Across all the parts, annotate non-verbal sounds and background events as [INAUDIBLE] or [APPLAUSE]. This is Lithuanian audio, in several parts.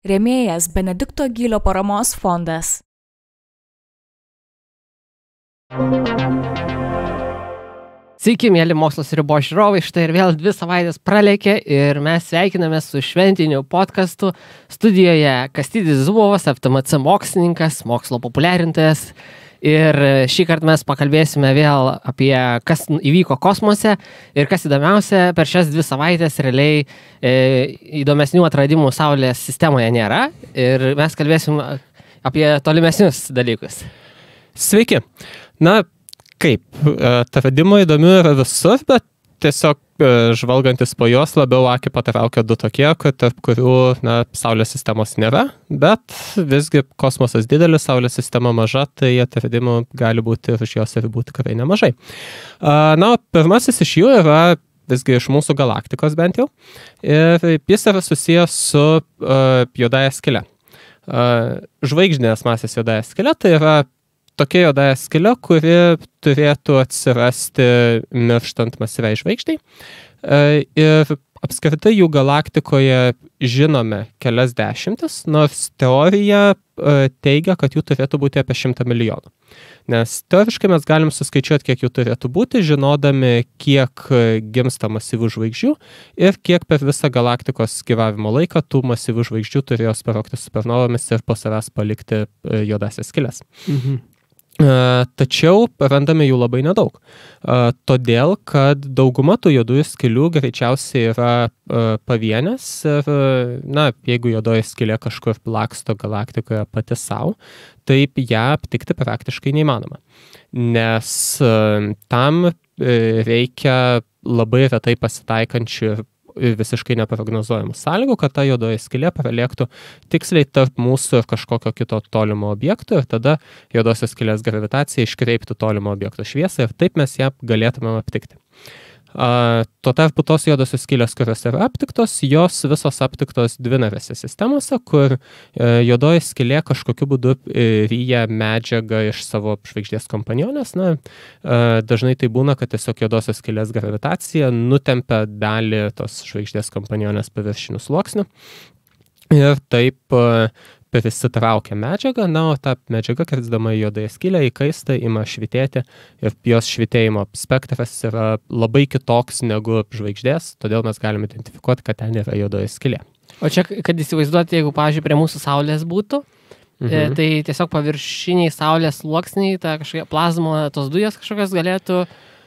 Rėmėjas Benedikto Gylio paramos fondas. Sveiki, mėly mokslos ribo žiūrovai, štai ir vėl dvi savaitės praleikė ir mes sveikiname su šventiniu podkastu. Studijoje Kastydis Zubovas, FTMC mokslininkas, mokslo populiarintojas. Ir šį kartą mes pakalbėsime vėl apie kas įvyko kosmose ir kas įdomiausia, per šias dvi savaitės realiai e, įdomesnių atradimų Saulės sistemoje nėra ir mes kalbėsim apie tolimesnius dalykus. Sveiki. Na, kaip, e, atradimų įdomių yra visur, bet tiesiog e, žvalgantis po juos labiau akį patraukia du tokie, kad tarp kurių na, Saulės sistemos nėra, bet visgi kosmosas didelis, Saulės sistema maža, tai atradimų gali būti ir iš jos ribų tikrai nemažai. Na, pirmasis iš jų yra visgi iš mūsų galaktikos bent jau, ir jis yra susijęs su uh, juodąją skilę. Uh, žvaigždinės masės juodąją skilę tai yra tokia juodąją skylę, kuri turėtų atsirasti mirštant masyviai žvaigždai. E, ir apskritai jų galaktikoje žinome kelias dešimtis, nors teorija e, teigia, kad jų turėtų būti apie šimtą milijonų. Nes teoriškai mes galim suskaičiuoti, kiek jų turėtų būti, žinodami, kiek gimsta masyvių žvaigždžių ir kiek per visą galaktikos gyvavimo laiką tų masyvių žvaigždžių turėjo sparokti supernovomis ir po savęs palikti e, juodasias skilės. Mhm. Tačiau randame jų labai nedaug. Todėl, kad dauguma tų juodųjų skilių greičiausiai yra pavienės ir, na, jeigu juodoji skilė kažkur plaksto galaktikoje pati savo, taip ją aptikti praktiškai neįmanoma. Nes tam e, reikia labai retai pasitaikančių ir visiškai neprognozuojamų sąlygų, kad ta juodoji skylė pralėktų tiksliai tarp mūsų ir kažkokio kito tolimo objekto ir tada juodosios skylės gravitacija iškreiptų tolimo objekto šviesą ir taip mes ją galėtumėm aptikti. Tuo tarpu tos juodosios skylės, kurios yra aptiktos, jos visos aptiktos dvinarėse sistemose, kur e, juodoji skylė kažkokiu būdu e, ryja medžiagą iš savo žvaigždės kompanionės. Na, e, dažnai tai būna, kad tiesiog juodosios skylės gravitacija nutempia dalį tos žvaigždės kompanionės paviršinių sluoksnių. Ir taip prisitraukia medžiagą, na, o ta medžiaga, krisdama į juodąją skylę, įkaista, ima švitėti ir jos švitėjimo spektras yra labai kitoks negu žvaigždės, todėl mes galime identifikuoti, kad ten yra juodoji skylė. O čia, kad įsivaizduoti, jeigu, pavyzdžiui, prie mūsų Saulės būtų, e, mhm. tai tiesiog paviršiniai Saulės sluoksniai, ta kažkokia plazmo, tos dujos kažkokios galėtų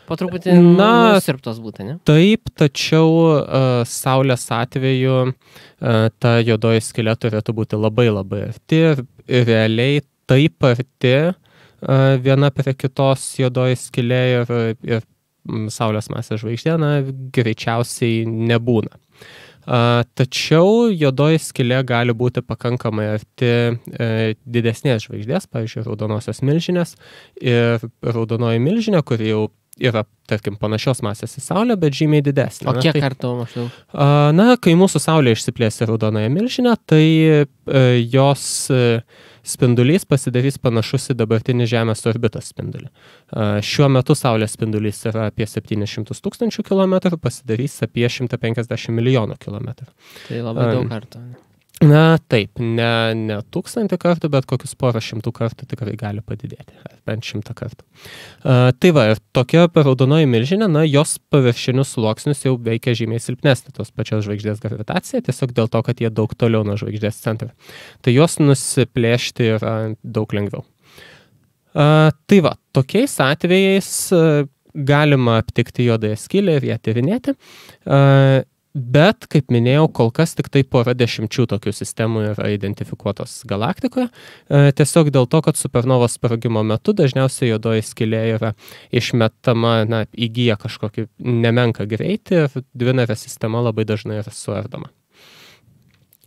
po truputį Na, sirptos būti, ne? Taip, tačiau uh, Saulės atveju uh, ta juodoji skylė turėtų būti labai labai arti realiai taip arti uh, viena prie kitos juodoji skylė ir, ir Saulės masės žvaigždė, na, greičiausiai nebūna. Uh, tačiau juodoji skylė gali būti pakankamai arti e, didesnės žvaigždės, pavyzdžiui, raudonosios milžinės. Ir raudonoji milžinė, kuri jau yra, tarkim, panašios masės į Saulę, bet žymiai didesnė. O kiek tai, kartų maždaug? Na, kai mūsų Saulė išsiplės į raudonąją milžinę, tai e, jos e, spindulys pasidarys panašus į dabartinį Žemės orbitos spindulį. Šiuo metu Saulės spindulys yra apie 700 tūkstančių kilometrų, pasidarys apie 150 milijonų kilometrų. Tai labai daug kartų. Na taip, ne, ne tūkstantį kartų, bet kokius porą šimtų kartų tikrai gali padidėti, ar bent šimtą kartų. Uh, tai va, ir tokia raudonoji milžinė, na, jos paviršinius sluoksnius jau veikia žymiai silpnesnė tos pačios žvaigždės gravitacija, tiesiog dėl to, kad jie daug toliau nuo žvaigždės centro. Tai jos nusiplėšti yra daug lengviau. Uh, tai va, tokiais atvejais uh, galima aptikti juodąją skylę ir ją tyrinėti. Uh, Bet, kaip minėjau, kol kas tik tai pora dešimčių tokių sistemų yra identifikuotos galaktikoje. E, tiesiog dėl to, kad supernovos sprogimo metu dažniausiai juodoji skylė yra išmetama, na, įgyja kažkokį nemenką greitį ir dvinarė sistema labai dažnai yra suardoma.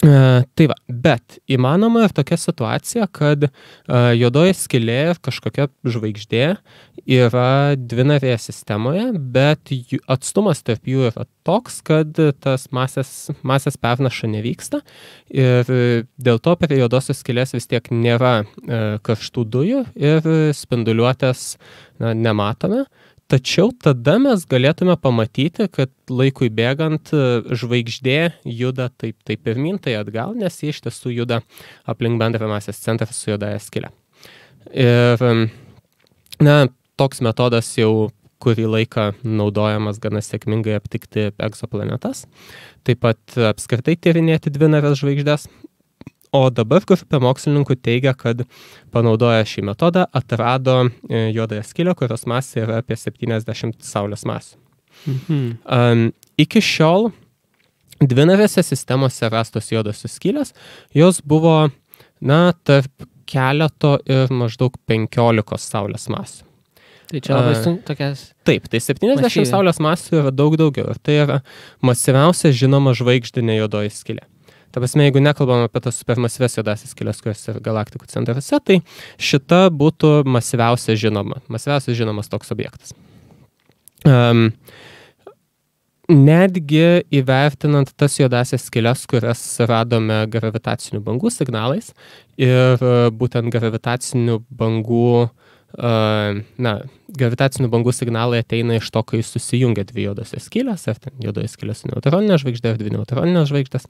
E, tai va, bet įmanoma ir tokia situacija, kad e, juodoji skylė ir kažkokia žvaigždė yra dvinarėje sistemoje, bet atstumas tarp jų yra toks, kad tas masės, masės pernaša nevyksta ir dėl to prie juodosios skylės vis tiek nėra e, karštų dujų ir spinduliuotės na, nematome. Tačiau tada mes galėtume pamatyti, kad laikui bėgant e, žvaigždė juda taip, taip pirmin, tai atgal, nes jie iš tiesų juda aplink bendrą masės centrą su juodąją skilę. Ir, na, toks metodas jau kurį laiką naudojamas gana sėkmingai aptikti egzoplanetas, taip pat apskritai tyrinėti dvinarės žvaigždės. O dabar grupė mokslininkų teigia, kad panaudoję šį metodą atrado e, juodąją skylę, kurios masė yra apie 70 Saulės masių. Mhm. Um, iki šiol dvinarėse sistemose rastos juodosios skylės, jos buvo, na, tarp keleto ir maždaug 15 Saulės masių. Tai čia labai sun, tokias. Taip, tai 70 masyvi. Saulės masių yra daug daugiau ir tai yra masyviausia žinoma žvaigždinė juodoji skylė. Ta prasme, jeigu nekalbam apie tas supermasyves juodasis skylės, kurios yra galaktikų centruose, tai šita būtų masyviausia žinoma, masyviausias žinomas toks objektas. Um, netgi įvertinant tas juodasias skylės, kurias radome gravitacinių bangų signalais ir būtent gravitacinių bangų uh, na, gravitacinių bangų signalai ateina iš to, kai susijungia dvi juodosios skylės, ar ten juodoji skylė su neutroninė žvaigždė, ar dvi neutroninės žvaigždės.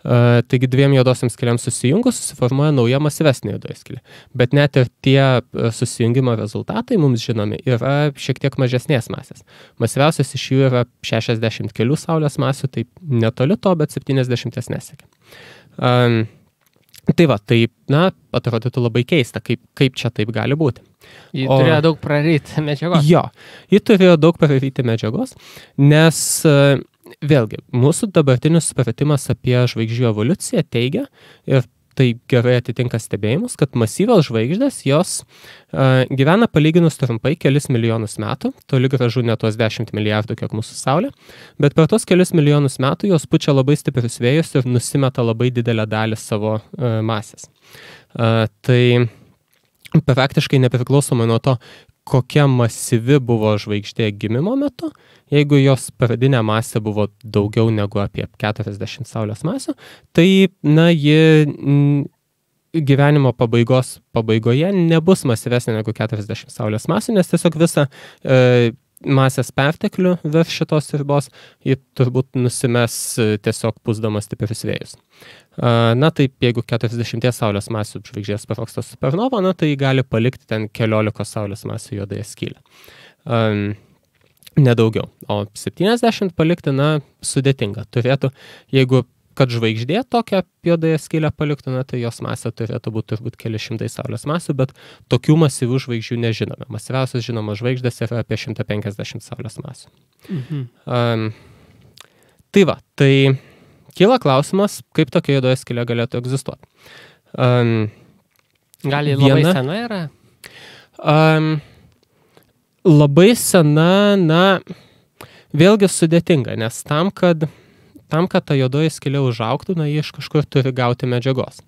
Uh, taigi dviem juodosiams skylėms susijungus susiformuoja nauja masyvesnė juodoji skylė. Bet net ir tie susijungimo rezultatai mums žinomi yra šiek tiek mažesnės masės. Masyviausias iš jų yra 60 kelių Saulės masių, tai netoli to, bet 70 nesiekia. Um, Tai va, tai, na, atrodytų labai keista, kaip, kaip čia taip gali būti. Ji o, turėjo daug praryti medžiagos. Jo, ji turėjo daug praryti medžiagos, nes vėlgi, mūsų dabartinis supratimas apie žvaigždžių evoliuciją teigia, ir tai gerai atitinka stebėjimus, kad masyvios žvaigždės jos uh, gyvena palyginus trumpai kelis milijonus metų, toli gražu ne tuos 10 milijardų, kiek mūsų Saulė, bet per tuos kelis milijonus metų jos pučia labai stiprius vėjus ir nusimeta labai didelę dalį savo uh, masės. Uh, tai praktiškai nepriklausomai nuo to, kokia masyvi buvo žvaigždė gimimo metu, jeigu jos pradinė masė buvo daugiau negu apie 40 Saulės masių, tai, na, ji gyvenimo pabaigos pabaigoje nebus masyvesnė negu 40 Saulės masių, nes tiesiog visą e, masės perteklių virš šitos ribos, ji turbūt nusimes e, tiesiog pusdamas stiprius vėjus. Na taip, jeigu 40 Saulės masių žvaigždės sproksta supernova, na tai gali palikti ten 15 Saulės masių juodąją skylę. Um, nedaugiau. O 70 palikti, na, sudėtinga. Turėtų, jeigu kad žvaigždė tokią juodąją skylę paliktų, na, tai jos masė turėtų būti turbūt keli šimtai Saulės masių, bet tokių masyvių žvaigždžių nežinome. Masyviausias žinomas žvaigždės yra apie 150 Saulės masių. Mhm. Um, tai va, tai kyla klausimas, kaip tokia juodoja skylė galėtų egzistuoti. Um, Gali viena, labai sena yra? Um, labai sena, na, vėlgi sudėtinga, nes tam, kad, tam, kad ta juodoji skylė užauktų, na, jie iš kažkur turi gauti medžiagos.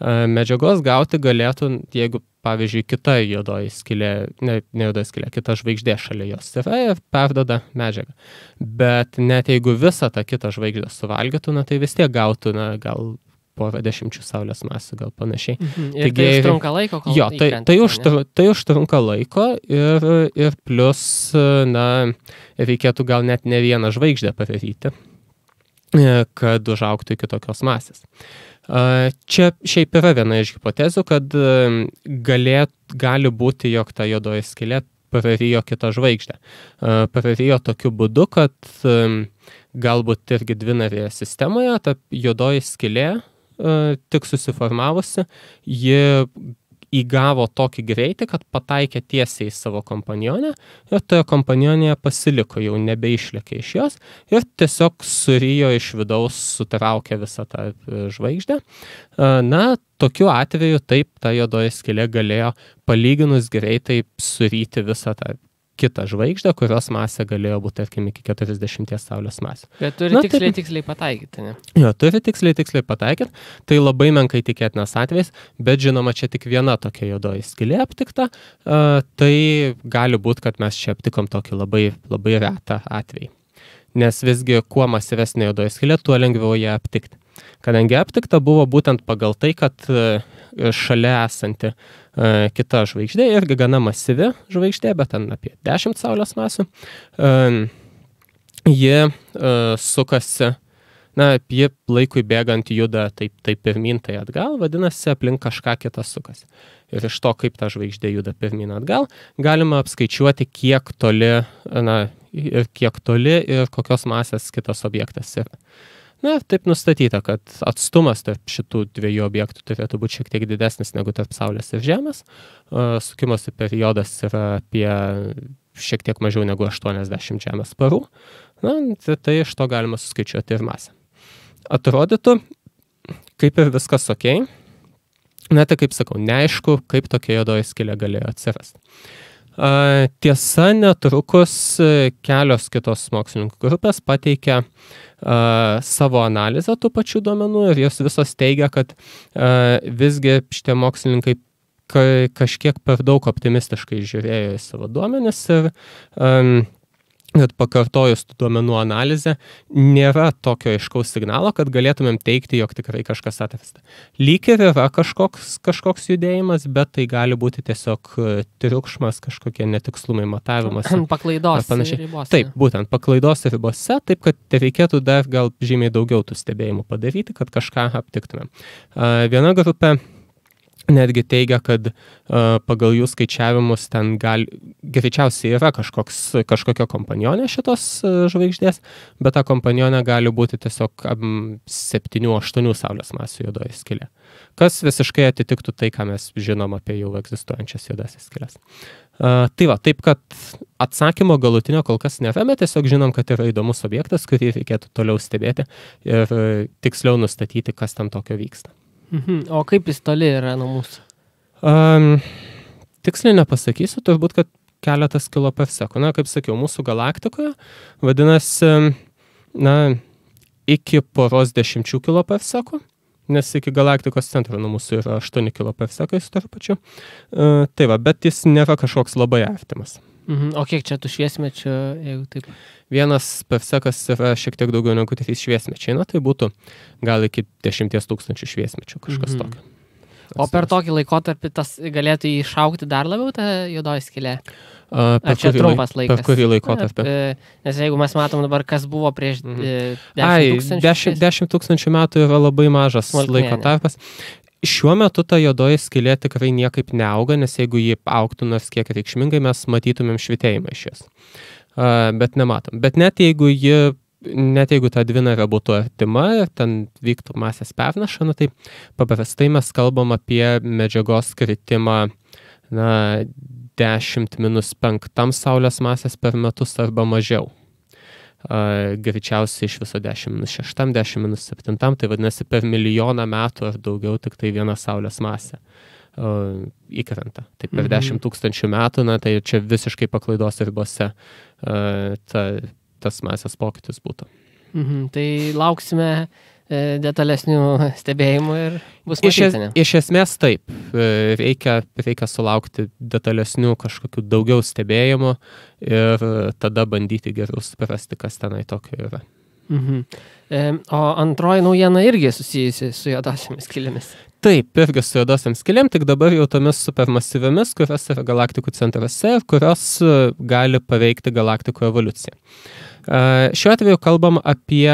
E, medžiagos gauti galėtų, jeigu, pavyzdžiui, kita juodoji skylė, ne, ne juodoji skylė, kita žvaigždė šalia jos yra ir perdoda medžiagą. Bet net jeigu visą tą kitą žvaigždę suvalgytų, na, tai vis tiek gautų, na, gal porą dešimčių Saulės masių, gal panašiai. Mhm. Ir Taigi, tai užtrunka laiko, kol jo, tai, įkrenta, tai, užtru, tai užtrunka laiko ir, ir plus, na, reikėtų gal net ne vieną žvaigždę padaryti, e, kad užauktų iki tokios masės. Čia šiaip yra viena iš hipotezių, kad e, galėt, gali būti, jog ta juodoji skylė prarijo kitą žvaigždę. Prarijo tokiu būdu, kad galbūt irgi dvinarėje sistemoje ta juodoji skylė E, tik susiformavusi, ji įgavo tokį greitį, kad pataikė tiesiai į savo kompanionę ir toje kompanionėje pasiliko, jau nebeišlėkė iš jos ir tiesiog surijo iš vidaus, sutraukė visą tą e, žvaigždę. E, na, tokiu atveju taip ta juodoji skylė galėjo palyginus greitai suryti visą tą kitą žvaigždę, kurios masė galėjo būti, tarkim, iki 40 Saulės masės. Bet turi Na, tiksliai, taip, tiksliai pataikyti, ne? Jo, turi tiksliai, tiksliai pataikyti. Tai labai menkai tikėtinas atvejs, bet žinoma, čia tik viena tokia juodoji skylė aptikta. Uh, tai gali būti, kad mes čia aptikom tokį labai, labai retą atvejį. Nes visgi, kuo masyvesnė juodoji skylė, tuo lengviau ją aptikti. kadangi aptikta buvo būtent pagal tai, kad e, šalia esanti e, kita žvaigždė irgi gana masyvi žvaigždė, bet ten apie 10 Saulės masių, e, ji e, sukasi na, ji laikui bėgant juda taip, taip pirmin, tai atgal, vadinasi, aplink kažką kitą sukasi. Ir iš to, kaip ta žvaigždė juda pirmin atgal, galima apskaičiuoti, kiek toli, na, ir kiek toli ir kokios masės kitas objektas yra. Na, taip nustatyta, kad atstumas tarp šitų dviejų objektų turėtų būti šiek tiek didesnis negu tarp Saulės ir Žemės. Sukimosi periodas yra apie šiek tiek mažiau negu 80 Žemės parų. Na, tai, tai iš to galima suskaičiuoti ir masę atrodytų kaip ir viskas ok. Na tai kaip sakau, neaišku, kaip tokia juodoji skylė galėjo atsirasti. Tiesa, netrukus e, kelios kitos mokslininkų grupės pateikia uh, savo analizę tų pačių duomenų ir jos visos teigia, kad visgi šitie mokslininkai ka kažkiek per daug optimistiškai žiūrėjo į savo duomenis ir um, kad pakartojus duomenų analizę nėra tokio aiškaus signalo, kad galėtumėm teikti, jog tikrai kažkas atrasta. Lyg ir yra kažkoks, kažkoks judėjimas, bet tai gali būti tiesiog e, triukšmas, kažkokie netikslumai matavimas. Paklaidos ribose. Taip, būtent paklaidos ribose, taip kad reikėtų dar gal žymiai daugiau tų stebėjimų padaryti, kad kažką aptiktumėm. Viena grupė netgi teigia, kad pagal jų skaičiavimus ten gal, greičiausiai yra kažkoks, kažkokia kompanionė šitos žvaigždės, bet ta kompanionė gali būti tiesiog um, 7-8 Saulės masių juodoji skilė. Kas visiškai atitiktų tai, ką mes žinom apie jau egzistuojančias juodasis skilės. Tai va, taip kad atsakymo galutinio kol kas nėra, bet tiesiog žinom, kad yra įdomus objektas, kurį reikėtų toliau stebėti ir tiksliau nustatyti, kas ten tokio vyksta. Mhm. O kaip jis toli yra nuo mūsų? Um, tiksliai nepasakysiu, turbūt, kad keletas kilo per sekundę. Kaip sakiau, mūsų galaktikoje vadinasi, na, iki poros dešimčių kilo per sekundę, nes iki galaktikos centro nuo mūsų yra 8 kilo per sekundę su tarp pačiu. Uh, tai va, bet jis nėra kažkoks labai artimas. Mhm. O kiek čia tų šviesmečių, jeigu taip? Vienas perfsekas yra šiek tiek daugiau negu trys šviesmečiai, na tai būtų gal iki dešimties tūkstančių šviesmečių kažkas mhm. tokio. O per tokį laikotarpį tas galėtų išaukti dar labiau tą juodoji skilė? Uh, Ar čia trumpas laikas? Per kurį laikotarpį? Na, nes jeigu mes matom dabar, kas buvo prieš mhm. 10 Ai, tūkstančių. 10 tūkstančių metų yra labai mažas laiko tarpas. Šiuo metu ta juodoji skylė tikrai niekaip neauga, nes jeigu ji auktų nors kiek reikšmingai, mes matytumėm švitėjimą iš. Uh, bet nematom. Bet net jeigu ji, net jeigu ta dvinara būtų artima ir ten vyktų masės pernaša, nu, tai paprastai mes kalbam apie medžiagos kritimą, na, 10 minus 5 saulės masės per metus arba mažiau greičiausiai iš viso 10 minus 6, 10 minus 7, tai vadinasi per milijoną metų ar daugiau tik tai viena Saulės masė įkrenta. Tai per mhm. 10 tūkstančių metų, na tai čia visiškai paklaidos ribose ta, tas masės pokytis būtų. Mhm. Tai lauksime detalesnių stebėjimų ir bus iš, matyti. es, iš esmės taip, e, reikia, reikia sulaukti detalesnių kažkokių daugiau stebėjimų ir tada bandyti geriau suprasti, kas tenai tokio yra. Mhm. E, o antroji naujiena irgi susijusi su juodosiamis skilėmis. Taip, irgi su juodosiam skilėm, tik dabar jau tomis supermasyviamis, kurios yra galaktikų centruose ir kurios e, gali paveikti galaktikų evoliuciją. Šiuo atveju kalbam apie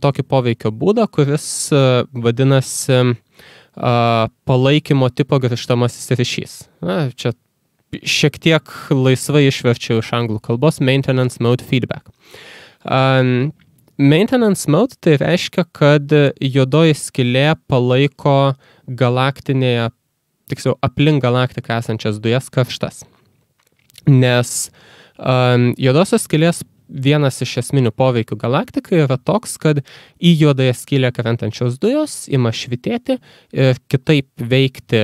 tokį poveikio būdą, kuris vadinasi palaikymo tipo grįžtamasis ryšys. Na, čia šiek tiek laisvai išverčiau iš anglų kalbos maintenance mode feedback. Um, maintenance mode tai reiškia, kad juodoji skilė palaiko galaktinėje, tiksliau, aplink galaktiką esančias dujas karštas. Nes um, juodosios skilės vienas iš esminių poveikių galaktikai yra toks, kad į juodąją skylę krentančios dujos ima švitėti ir kitaip veikti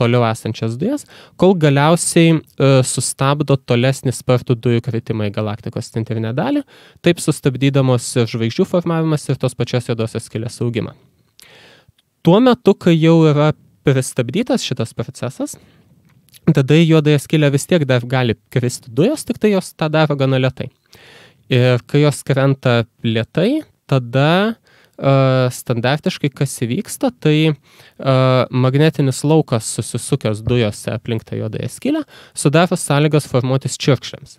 toliau esančias dujas, kol galiausiai e, sustabdo tolesnį spartų dujų kritimą į galaktikos centrinę dalį, taip sustabdydamos ir žvaigždžių formavimas ir tos pačios juodosios skylės augimą. Tuo metu, kai jau yra pristabdytas šitas procesas, tada į juodąją skylę vis tiek dar gali kristi dujos, tik tai jos tą daro gana lietai. Ir kai jos krenta lietai, tada standartiškai kas įvyksta, tai magnetinis laukas susisukęs dujose aplink tą juodąją skylę sudaro sąlygas formuotis čirkšlėms.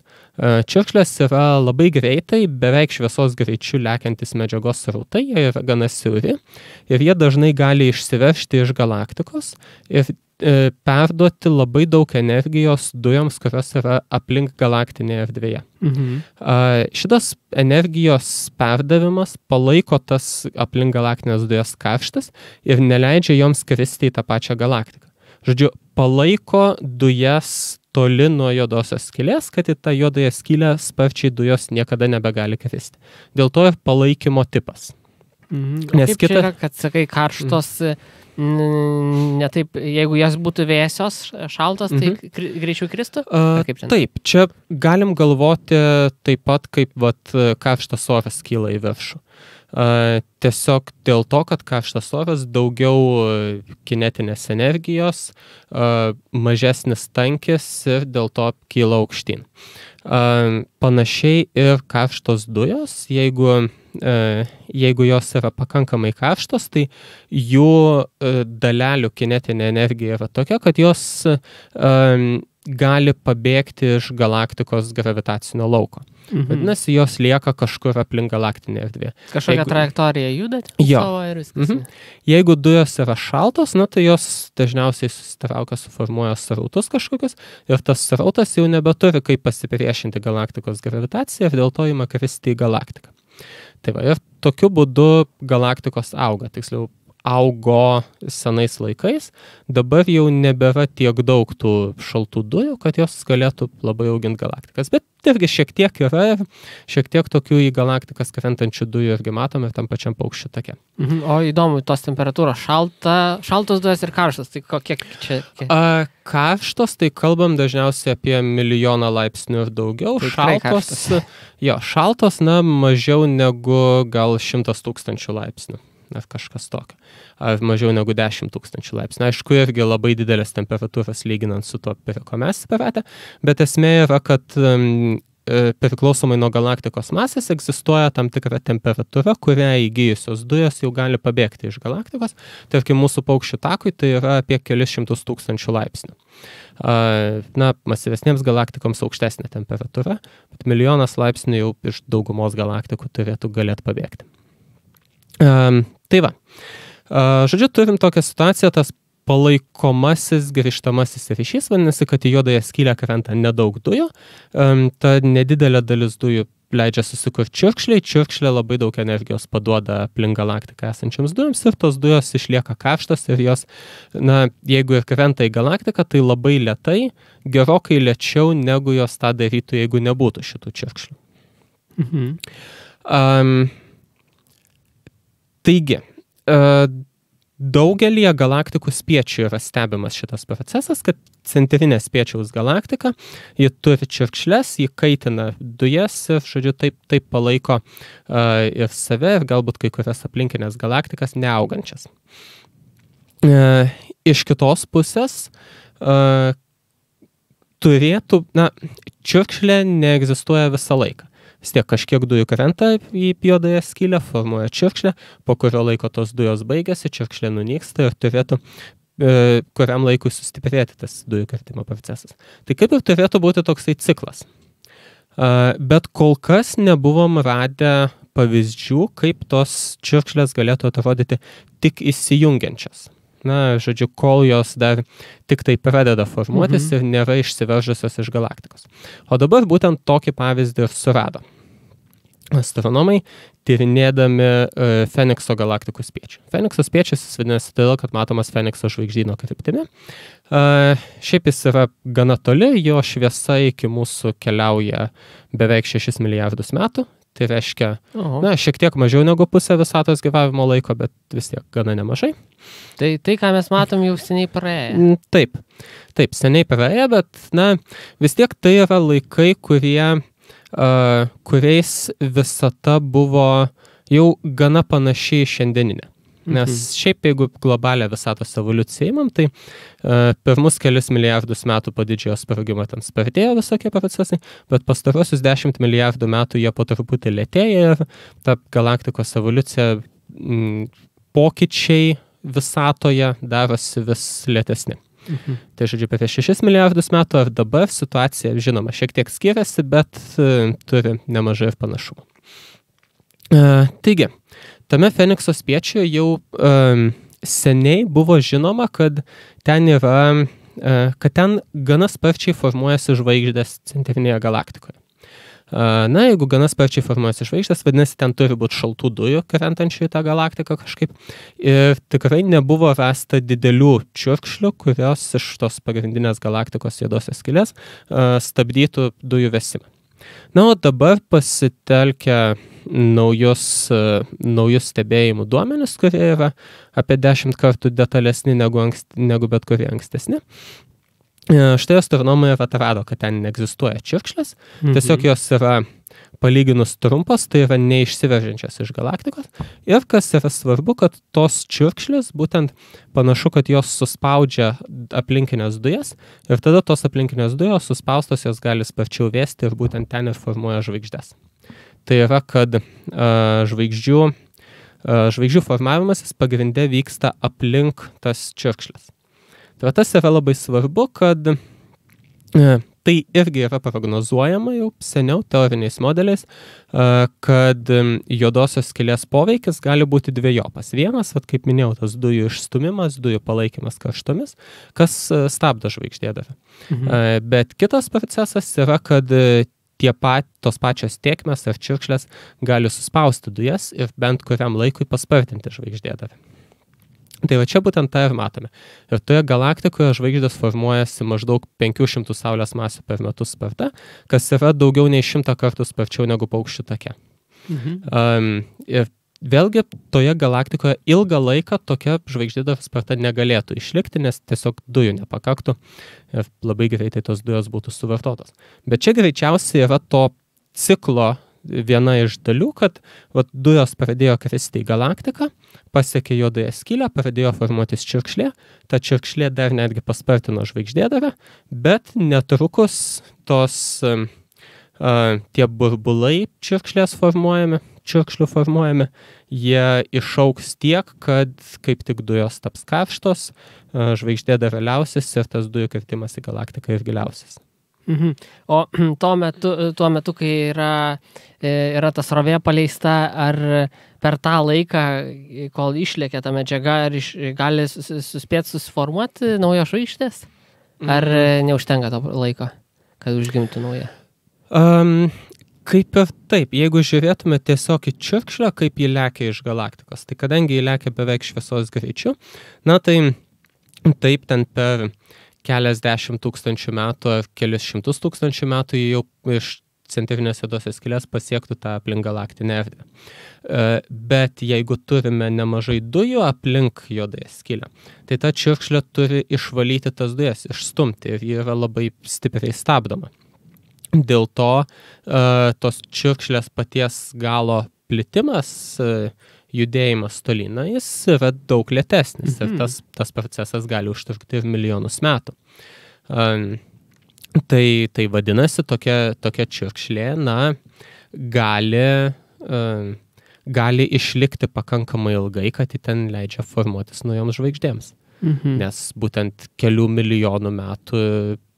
Čirkšlės yra labai greitai, beveik šviesos greičiu lekiantis medžiagos srautai, jie yra gana siauri ir jie dažnai gali išsiveršti iš galaktikos ir e, perduoti labai daug energijos dujoms, kurios yra aplink galaktinėje erdvėje. Mhm. Šitas energijos perdavimas palaiko tas aplink galaktinės dujas karštas ir neleidžia joms kristi į tą pačią galaktiką. Žodžiu, palaiko dujas toli nuo juodosios skylės, kad į tą juodąją skylę sparčiai dujos niekada nebegali kristi. Dėl to ir palaikymo tipas. Mhm. Nes kita... yra, kad sakai, karštos, mhm. Ne taip, jeigu jas būtų vėsios, šaltos, tai mhm. kri, greičiau kristų? Čia? Taip, čia galim galvoti taip pat, kaip vat, karštas oras kyla į viršų. Tiesiog dėl to, kad karštas oras daugiau kinetinės energijos, mažesnis tankis ir dėl to kyla aukštyn. Panašiai ir karštos dujos, jeigu, jeigu jos yra pakankamai karštos, tai jų dalelių kinetinė energija yra tokia, kad jos gali pabėgti iš galaktikos gravitacinio lauko. Mhm. Vadinasi, jos lieka kažkur aplink galaktinę erdvę. Kažkokią Jeigu... trajektoriją judat? Jo. Mhm. Jeigu dujos yra šaltos, nu, tai jos dažniausiai susitraukia, suformuoja srautus kažkokius ir tas srautas jau nebeturi kaip pasipriešinti galaktikos gravitaciją ir dėl to ima kristi į galaktiką. Tai va, ir tokiu būdu galaktikos auga, tiksliau augo senais laikais, dabar jau nebėra tiek daug tų šaltų dujų, kad jos galėtų labai auginti galaktikas. Bet irgi šiek tiek yra ir šiek tiek tokių į galaktikas krentančių dujų irgi matome ir tam pačiam paukščiu take. Mhm. O įdomu, tos temperatūros šalta, šaltos dujos ir karštos, tai kokie čia? A, karštos, tai kalbam dažniausiai apie milijoną laipsnių ir daugiau. Tai šaltos, jo, šaltos, na, mažiau negu gal šimtas tūkstančių laipsnių ar kažkas tokio. Ar mažiau negu 10 tūkstančių laipsnių. Aišku, irgi labai didelės temperatūros lyginant su to, prie ko mes įpratę, bet esmė yra, kad um, priklausomai nuo galaktikos masės egzistuoja tam tikra temperatūra, kurią įgyjusios dujos jau gali pabėgti iš galaktikos. Tarkim, mūsų paukščių takui tai yra apie kelius šimtus tūkstančių laipsnių. Na, masyvesniems galaktikoms aukštesnė temperatūra, bet milijonas laipsnių jau iš daugumos galaktikų turėtų galėti pabėgti. Tai va. Žodžiu, turim tokią situaciją, tas palaikomasis grįžtamasis ryšys, vadinasi, kad į juodąją skylę krenta nedaug dujų, ta nedidelė dalis dujų leidžia susikurti čirkšliai, čirkšlė labai daug energijos paduoda aplink galaktiką esančiams dujoms ir tos dujos išlieka karštos ir jos, na, jeigu ir krenta į galaktiką, tai labai lietai, gerokai lėčiau negu jos tą darytų, jeigu nebūtų šitų čirkšlių. Mhm. Um, Taigi, e, daugelį galaktikų spiečių yra stebimas šitas procesas, kad centrinė spiečiaus galaktika, ji turi čirkšlės, ji kaitina dujas ir, žodžiu, taip, taip palaiko uh, ir save, ir galbūt kai kurias aplinkinės galaktikas neaugančias. Uh, iš kitos pusės, turėtų, na, čirkšlė neegzistuoja visą laiką vis tiek kažkiek dujų krenta į juodąją skylę, formuoja čirkšlę, po kurio laiko tos dujos baigėsi, čirkšlė nunyksta ir turėtų e, kuriam laikui sustiprėti tas dujų kirtimo procesas. Tai kaip ir turėtų būti toksai ciklas. E, bet kol kas nebuvom radę pavyzdžių, kaip tos čirkšlės galėtų atrodyti tik įsijungiančias. Na, žodžiu, kol jos dar tik tai pradeda formuotis mhm. ir nėra išsiveržusios iš galaktikos. O dabar būtent tokį pavyzdį ir surado astronomai tyrinėdami uh, Fenikso galaktikų spiečių. Fenikso spiečius vadinasi todėl, kad matomas Fenikso žvaigždyno kryptimi. Uh, šiaip jis yra gana toli, jo šviesa iki mūsų keliauja beveik 6 milijardus metų. Tai reiškia, Oho. na, šiek tiek mažiau negu pusę visatos gyvavimo laiko, bet vis tiek gana nemažai. Tai tai, ką mes matom, jau seniai praėjo. Mm, taip, taip, seniai praėjo, bet, na, vis tiek tai yra laikai, kurie kuriais visata buvo jau gana panaši į šiandieninę. Nes mhm. šiaip jeigu globalią visatos evoliuciją įmam, tai uh, pirmus kelius milijardus metų po didžiojo sprogimo ten spartėjo visokie procesai, bet pastarosius dešimt milijardų metų jie po truputį lėtėja ir ta galaktikos evoliucija m, pokyčiai visatoje darosi vis lėtesni. Mhm. Tai žodžiu, prieš 6 milijardus metų ar dabar situacija, žinoma, šiek tiek skiriasi, bet e, turi nemažai ir panašumų. E, taigi, tame Fenikso spiečioje jau e, seniai buvo žinoma, kad ten yra, e, kad ten gana sparčiai formuojasi žvaigždės centrinėje galaktikoje. Na, jeigu gana sparčiai formuojasi žvaigždės, vadinasi, ten turi būti šaltų dujų krentančių į tą galaktiką kažkaip. Ir tikrai nebuvo rasta didelių čiurkšlių, kurios iš tos pagrindinės galaktikos juodosios skilės stabdytų dujų vesimą. Na, o dabar pasitelkę naujus, naujus stebėjimų duomenis, kurie yra apie dešimt kartų detalesni negu, ankst, negu bet kurie ankstesni, štai astronomai atrado, kad ten neegzistuoja čirkšlės, mhm. tiesiog jos yra palyginus trumpos, tai yra neišsiveržiančios iš galaktikos. Ir kas yra svarbu, kad tos čirkšlės, būtent panašu, kad jos suspaudžia aplinkinės dujas ir tada tos aplinkinės dujos suspaustos jos gali sparčiau vėsti ir būtent ten ir formuoja žvaigždės. Tai yra, kad uh, žvaigždžių, uh, žvaigždžių formavimasis pagrindė vyksta aplink tas čirkšlės. Tai tas yra labai svarbu, kad e, tai irgi yra prognozuojama jau seniau teoriniais modeliais, e, kad juodosios skilės poveikis gali būti dviejopas. Vienas, vat, kaip minėjau, tas dujų išstumimas, dujų palaikymas karštomis, kas e, stabdo žvaigždėdavę. Mhm. Bet kitas procesas yra, kad tie pat, tos pačios tiekmes ar čirkšlės gali suspausti dujas ir bent kuriam laikui paspartinti žvaigždėdavę. Tai va čia būtent tą ir matome. Ir toje galaktikoje žvaigždės formuojasi maždaug 500 Saulės masių per metus sparta, kas yra daugiau nei 100 kartų sparčiau negu paukščių take. Mhm. Um, ir vėlgi toje galaktikoje ilgą laiką tokia žvaigždė sparta negalėtų išlikti, nes tiesiog dujų nepakaktų ir labai greitai tos dujos būtų suvartotos. Bet čia greičiausiai yra to ciklo viena iš dalių, kad vat, dujos pradėjo kristi į galaktiką, pasiekė juodąją skylę, pradėjo formuotis čirkšlė, ta čirkšlė dar netgi paspartino žvaigždėdavę, bet netrukus tos uh, tie burbulai čirkšlės formuojami, čirkšlių formuojami, jie išauks tiek, kad kaip tik dujos taps karštos, žvaigždė dar vėliausias ir tas dujų kritimas į galaktiką ir giliausias. Mhm. O [CLEARS THROAT] tuo metu, tuo metu, kai yra, e, yra tas rovė paleista, ar per tą laiką, kol išlėkia ta medžiaga, ar iš, gali suspėti susiformuoti naujos žvaigždės? Ar mhm. neužtenka to laiko, kad užgimtų nauja? Um, kaip ir taip, jeigu žiūrėtume tiesiog į čirkšlę, kaip jį lekia iš galaktikos, tai kadangi jį lekia beveik šviesos greičiu, na tai taip ten per keliasdešimt tūkstančių metų ar kelius šimtus tūkstančių metų jau iš centrinės juodosios skylės pasiektų tą aplink galaktinę erdvę. E, bet jeigu turime nemažai dujų aplink juodąją skylę, tai ta čirkšlė turi išvalyti tas dujas, išstumti ir ji yra labai stipriai stabdoma. Dėl to e, tos čirkšlės paties galo plitimas uh, judėjimas tolyn, na, jis yra daug lėtesnis mhm. ir tas, tas procesas gali užtrukti ir milijonus metų. Um, tai, tai vadinasi, tokia, tokia čirkšlė, na, gali, um, gali išlikti pakankamai ilgai, kad ji ten leidžia formuotis naujoms žvaigždėms. Mhm. Nes būtent kelių milijonų metų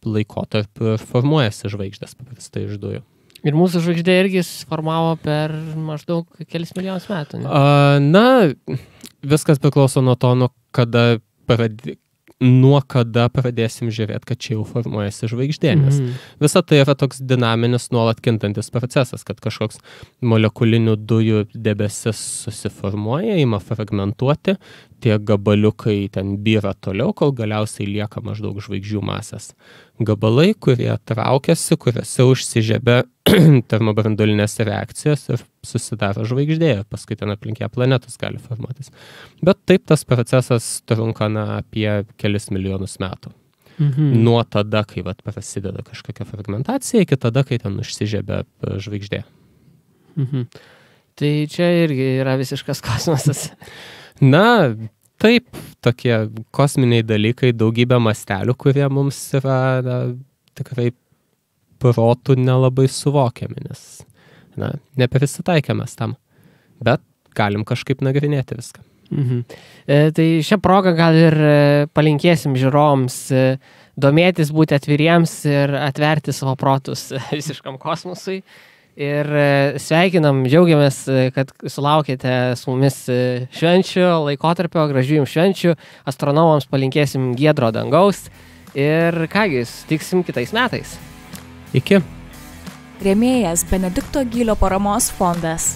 laikotarpiu formuojasi žvaigždės paprastai iš dujų. Ir mūsų žvaigždė irgi formavo per maždaug kelis milijonus metų. Ne? A, na, viskas priklauso nuo to, nuo kada, pradė, nuo kada pradėsim žiūrėti, kad čia jau formuojasi žvaigždė. Nes mm. visa tai yra toks dinaminis, nuolat kintantis procesas, kad kažkoks molekulinių dujų debesis susiformuoja, ima fragmentuoti, tie gabaliukai ten byra toliau, kol galiausiai lieka maždaug žvaigždžių masės. Gabalai, kurie traukiasi, kuriuose užsižiebė [CLEARS THROAT] termobrandulinės reakcijos ir susidaro žvaigždė paskui ten aplink ją planetos gali formuotis. Bet taip tas procesas trunka na, apie kelis milijonus metų. Mhm. Nuo tada, kai vat, prasideda kažkokia fragmentacija, iki tada, kai ten užsižiebė žvaigždė. Mhm. Tai čia irgi yra visiškas kosmosas. Na, taip, tokie kosminiai dalykai, daugybė mastelių, kurie mums yra na, tikrai protų nelabai suvokiami, nes na, neprisitaikėmės tam. Bet galim kažkaip nagrinėti viską. Mhm. E, tai šią progą gal ir e, palinkėsim žiūrovams e, domėtis, būti atviriems ir atverti savo protus [LAUGHS] visiškam kosmosui. Ir e, sveikinam, džiaugiamės, e, kad sulaukėte su mumis e, švenčių laikotarpio, gražių jums švenčių. Astronomams palinkėsim gėdro dangaus. Ir kągi, sutiksim kitais metais. Iki. Rėmėjas Benedikto Gylio paramos fondas.